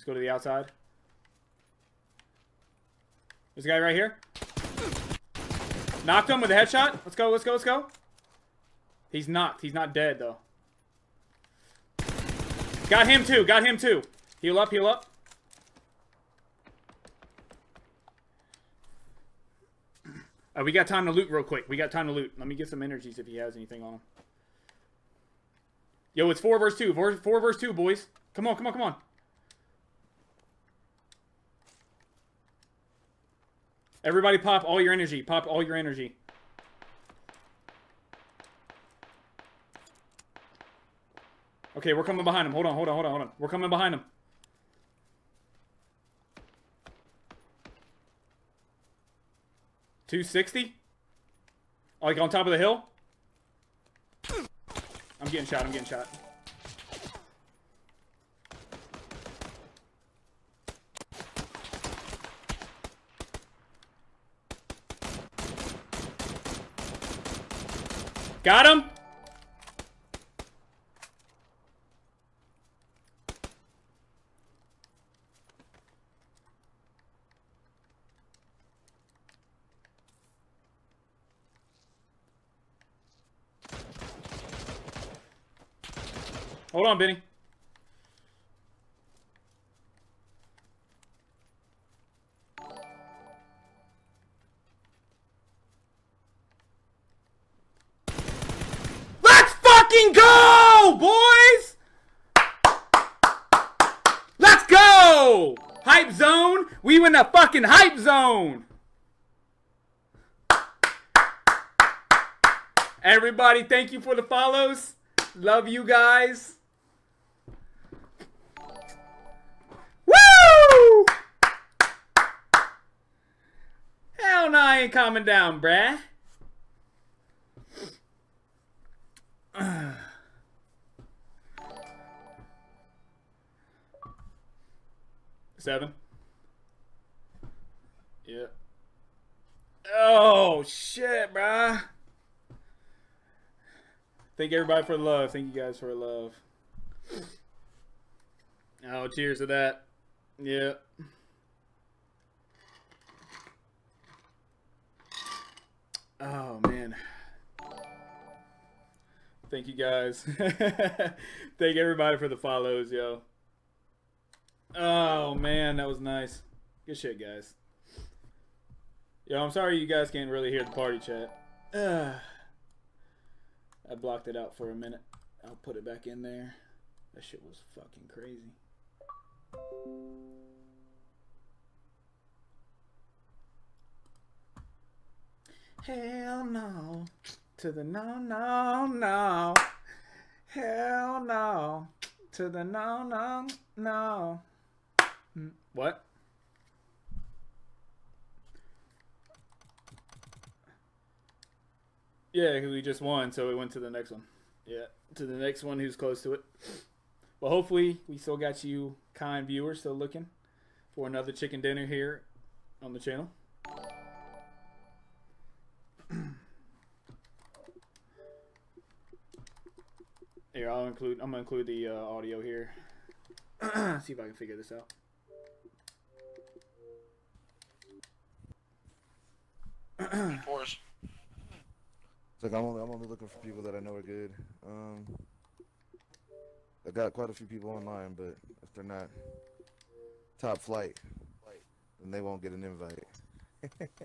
Let's go to the outside. There's a guy right here. Knocked him with a headshot. Let's go, let's go, let's go. He's knocked. He's not dead, though. Got him, too. Got him, too. Heal up, heal up. Uh, we got time to loot real quick. We got time to loot. Let me get some energies if he has anything on him. Yo, it's 4 verse 2. 4, four verse 2, boys. Come on, come on, come on. Everybody pop all your energy. Pop all your energy. Okay, we're coming behind him. Hold on, hold on, hold on, hold on. We're coming behind him. Two sixty? Like on top of the hill? I'm getting shot, I'm getting shot. Got him! Hold on, Benny. Fucking go, boys! Let's go! Hype zone. We in the fucking hype zone. Everybody, thank you for the follows. Love you guys. Woo! Hell no, I ain't calming down, bruh. Seven. Yeah. Oh shit, bruh. Thank everybody for the love. Thank you guys for the love. Oh, cheers to that. Yeah. Thank you guys. Thank everybody for the follows, yo. Oh man, that was nice. Good shit, guys. Yo, I'm sorry you guys can't really hear the party chat. Ugh. I blocked it out for a minute. I'll put it back in there. That shit was fucking crazy. Hell no. To the no, no, no. Hell no. To the no, no, no. Hmm, What? Yeah, we just won, so we went to the next one. Yeah, to the next one who's close to it. But hopefully, we still got you kind viewers still looking for another chicken dinner here on the channel. Here, I'll include. I'm gonna include the uh, audio here. See if I can figure this out. Force. It's like I'm only I'm only looking for people that I know are good. Um, I got quite a few people online, but if they're not top flight, then they won't get an invite.